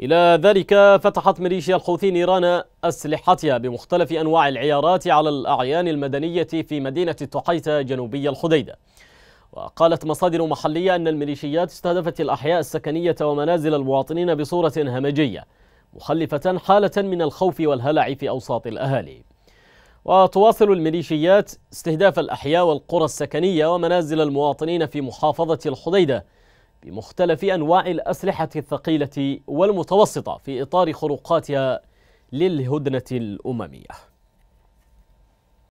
إلى ذلك فتحت ميليشيا الحوثي نيران أسلحتها بمختلف أنواع العيارات على الأعيان المدنية في مدينة تحيتا جنوبي الحديدة وقالت مصادر محلية أن الميليشيات استهدفت الأحياء السكنية ومنازل المواطنين بصورة همجية مخلفة حالة من الخوف والهلع في أوساط الأهالي. وتواصل الميليشيات استهداف الأحياء والقرى السكنية ومنازل المواطنين في محافظة الحديدة بمختلف أنواع الأسلحة الثقيلة والمتوسطة في إطار خروقاتها للهدنة الأممية.